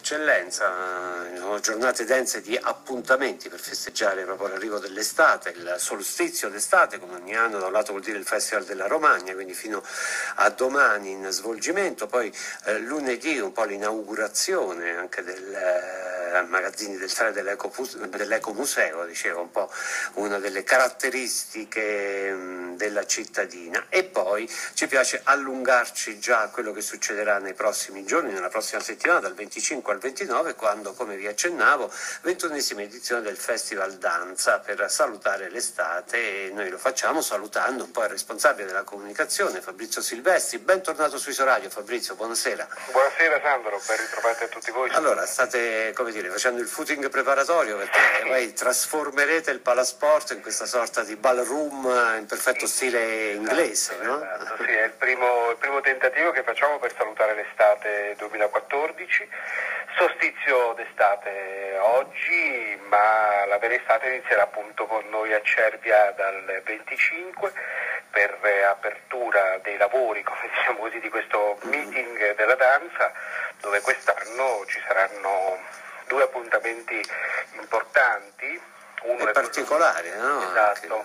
Eccellenza, sono giornate dense di appuntamenti per festeggiare proprio l'arrivo dell'estate, il solstizio d'estate come ogni anno, da un lato vuol dire il Festival della Romagna, quindi fino a domani in svolgimento, poi eh, lunedì un po' l'inaugurazione anche del eh, magazzini del Sale dell'Ecomuseo, dicevo un po' una delle caratteristiche della cittadina. E poi ci piace allungarci già a quello che succederà nei prossimi giorni, nella prossima settimana dal 25 25 al 29 quando, come vi accennavo, ventunesima edizione del Festival Danza per salutare l'estate e noi lo facciamo salutando un po' il responsabile della comunicazione Fabrizio Silvestri. Bentornato su Iso Radio Fabrizio, buonasera. Buonasera Sandro, ben ritrovati a tutti voi. Allora, state come dire, facendo il footing preparatorio perché poi trasformerete il Palasport in questa sorta di ballroom in perfetto stile inglese, esatto, no? Esatto, sì, è il primo, il primo tentativo che facciamo per salutare l'estate 2014 Sostizio d'estate oggi, ma la vera estate inizierà appunto con noi a Cervia dal 25 per apertura dei lavori, come diciamo così, di questo meeting della danza, dove quest'anno ci saranno due appuntamenti importanti. Uno è, particolare, quello... no? Esatto,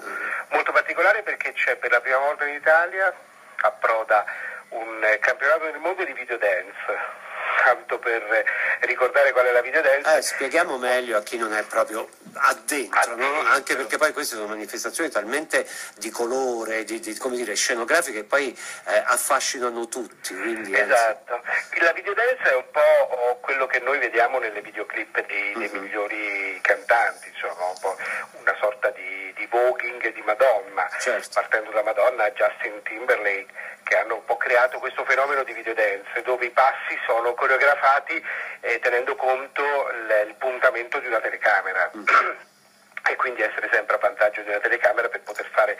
molto particolare perché c'è per la prima volta in Italia approda un campionato del mondo di video dance tanto per ricordare qual è la videodance. Eh, spieghiamo meglio a chi non è proprio addentro, addentro. No? anche perché poi queste sono manifestazioni talmente di colore, di, di dire, scenografiche che poi eh, affascinano tutti. Quindi, esatto, la videodance è un po' quello che noi vediamo nelle videoclip dei, dei uh-huh. migliori cantanti, insomma, un po' una sorta di, di voguing di Madonna, certo. partendo da Madonna a Justin Timberlake che hanno un po' creato questo fenomeno di videodance dove i passi sono coreografati eh, tenendo conto il, il, puntamento di una telecamera mm. e quindi essere sempre a vantaggio di una telecamera per poter fare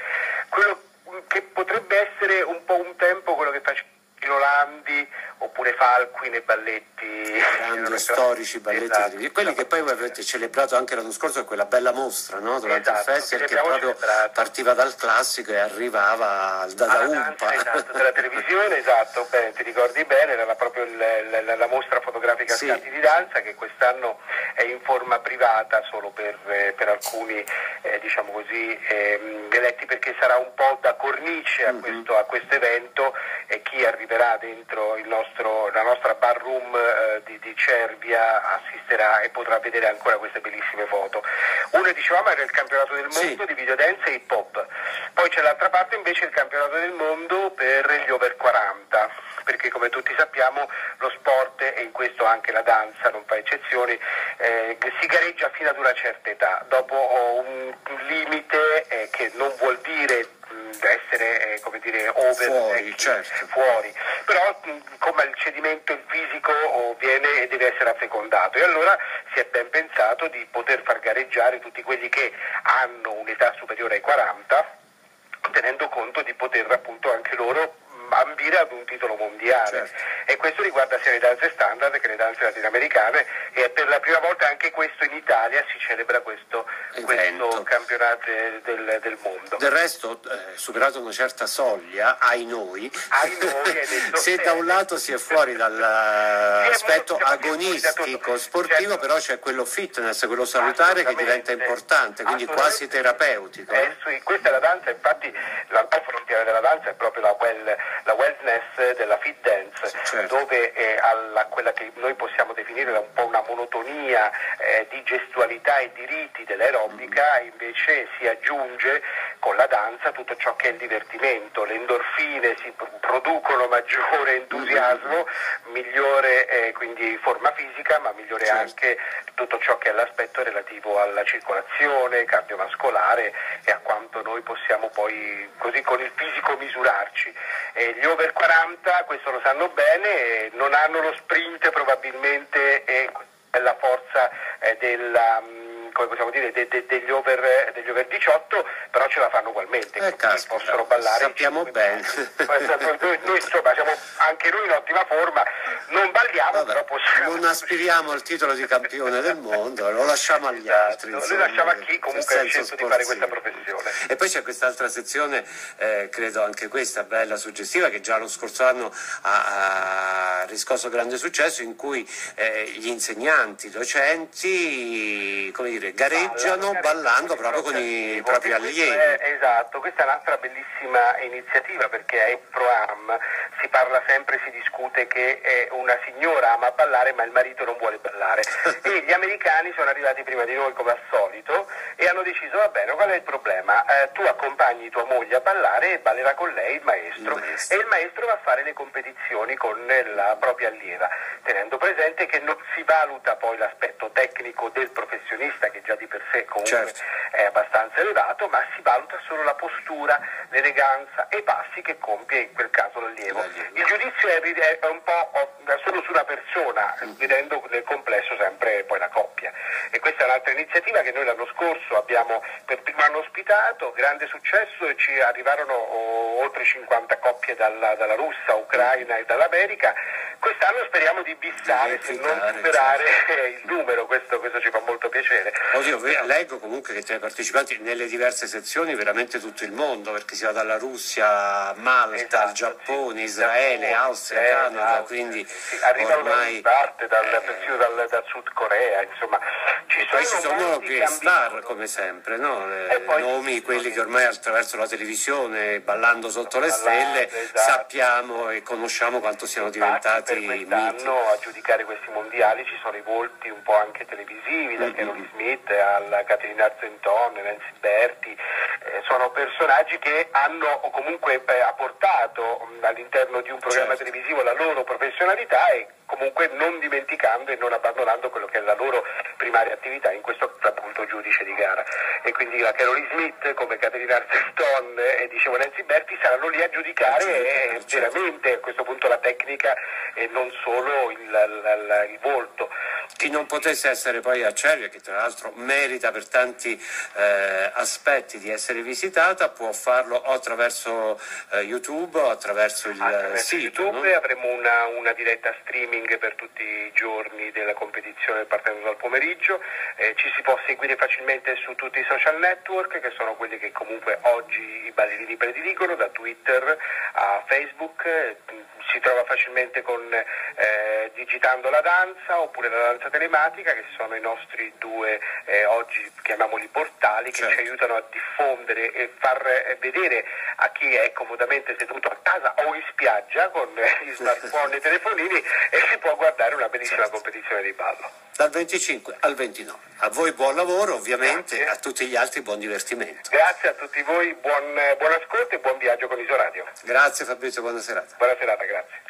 quello che potrebbe essere un po' un tempo quello che faceva Rolandi oppure Falqui nei balletti grandi storici balletti esatto, quelli esatto. che poi voi avete celebrato anche l'anno scorso quella bella mostra no? durante esatto, il festival che proprio celebrato. partiva dal classico e arrivava da, da Umpa esatto, della televisione esatto beh, ti ricordi bene era proprio il, la, la, mostra fotografica sì. Scatti di danza che quest'anno è in forma privata solo per, eh, per alcuni eh, diciamo così eh, eletti perché sarà un po' da cornice a mm-hmm. questo, a questo evento e chi arriverà dentro nostro, la nostra bar room eh, di, di, Cervia assisterà e potrà vedere ancora queste bellissime foto. Uno dicevamo era il campionato del mondo sì. di videodance e hip hop, poi c'è l'altra parte invece il campionato del mondo per gli over 40 perché come tutti sappiamo lo sport e in questo anche la danza non fa eccezioni eh, si gareggia fino ad una certa età, dopo un limite eh, che non vuol dire essere eh, come dire over fuori, eh, certo. fuori. però come il cedimento fisico oh, viene e deve essere affecondato e allora si è ben pensato di poter far gareggiare tutti quelli che hanno un'età superiore ai 40 tenendo conto di poter appunto anche loro ambire ad un titolo mondiale certo. e questo riguarda sia le danze standard che le danze latinoamericane e per la prima volta anche questo in Italia si celebra questo, questo campionato del, del, mondo. Del resto, eh, superata una certa soglia, ai noi, ai noi se da un lato si è fuori dall'aspetto agonistico, sportivo, certo. però c'è quello fitness, quello salutare che diventa importante, quindi quasi terapeutico. Eh, sì, questa è la danza, infatti la frontiera della danza è proprio la well la wellness della fit dance, certo. dove eh, alla, quella che noi possiamo definire un po' una monotonia eh, di gestualità e di riti dell'aerobica, mm. invece si aggiunge con la danza tutto ciò che è il divertimento, le endorfine si producono maggiore entusiasmo, migliore eh, quindi forma fisica, ma migliore certo. anche tutto ciò che è l'aspetto relativo alla circolazione cardiovascolare e a quanto noi possiamo poi così con il fisico misurarci. E gli over 40, questo lo sanno bene, non hanno lo sprint probabilmente e la forza eh, della, come possiamo dire, de, de, degli, over, degli, over, 18, però ce la fanno ugualmente, eh, caspita, possono ballare. Sappiamo bene. Noi, noi, insomma, siamo anche noi in ottima forma, non balliamo, Vabbè, però possiamo... Non aspiriamo al titolo di campione del mondo, lo lasciamo agli esatto, altri. Lo lasciamo a chi comunque ha scelto sportivo. di fare questa professione. E poi c'è quest'altra sezione, eh, credo anche questa bella, suggestiva, che già lo scorso anno ha, ha riscosso grande successo, in cui eh, gli insegnanti, i docenti, come dire, gareggiano ballando, ballando proprio con i propri allievi. È, esatto, questa è un'altra bellissima iniziativa perché ai Pro-Am si parla sempre, si discute che una signora ama ballare ma il marito non vuole ballare. E gli americani sono arrivati prima di noi come al solito e hanno deciso va bene qual è il problema? Eh, tu accompagni tua moglie a ballare e ballerà con lei il maestro, il maestro, e il maestro va a fare le competizioni con la propria allieva tenendo presente che non si valuta poi l'aspetto tecnico del professionista che già di per sé comunque certo. è abbastanza elevato ma si valuta solo la postura l'eleganza e i passi che compie in quel caso l'allievo il giudizio è, è un po' solo sulla persona vedendo nel complesso sempre poi la coppia e questa è un'altra iniziativa che noi l'anno scorso abbiamo per primo anno ospitato, grande successo e ci arrivarono oh, oltre 50 coppie dalla, dalla Russia, Ucraina e dall'America. Quest'anno speriamo di bissare, se non superare certo. il numero, questo, questo, ci fa molto piacere. Oddio, leggo comunque che tra i partecipanti nelle diverse sezioni veramente tutto il mondo, perché si va dalla Russia, Malta, esatto, Giappone. Israele, Giappone, Austria, eh, Canada, Austria, quindi sì, arrivano ormai... da parte, dal, eh, persino dal, dal, Sud Corea, insomma. Ci poi ci sono che star come sempre, no? eh, nomi quelli che ormai attraverso la televisione, ballando sotto le stelle, esatto. sappiamo e conosciamo quanto siano diventati quest'anno a giudicare questi mondiali ci sono i volti un po' anche televisivi, da Carol mm-hmm. Smith alla Caterina Arzenton, Nancy Berti, eh, sono personaggi che hanno o comunque eh, apportato all'interno di un programma certo. televisivo la loro professionalità e comunque non dimenticando e non abbandonando quello che è la loro primaria attività, in questo appunto giudice di gara. E quindi la Carol Smith come Caterina Arzenton e dicevo Nancy Berti saranno lì a giudicare e certo. veramente a questo punto la tecnica e non solo il, il, il volto. Chi non potesse essere poi a Cervia, che tra l'altro merita per tanti eh, aspetti di essere visitata, può farlo o attraverso eh, YouTube o attraverso il attraverso sito. YouTube no? avremo una, una, diretta streaming per tutti i giorni della competizione partendo dal pomeriggio, eh, ci si può seguire facilmente su tutti i social network che sono quelli che comunque oggi i ballerini prediligono, da Twitter a Facebook, si trova facilmente con, eh, digitando la danza oppure la danza telematica che sono i nostri due eh, oggi chiamiamoli portali che certo. ci aiutano a diffondere e far eh, vedere a chi è comodamente seduto a casa o in spiaggia con gli smartphone e i telefonini e si può guardare una bellissima certo. competizione di ballo. Dal 25 al 29. A voi buon lavoro ovviamente, Grazie. a tutti gli altri buon divertimento. Grazie a tutti voi, buon, buon ascolto e buon viaggio con Isoradio. Grazie Fabrizio, buona serata. Buona serata, grazie.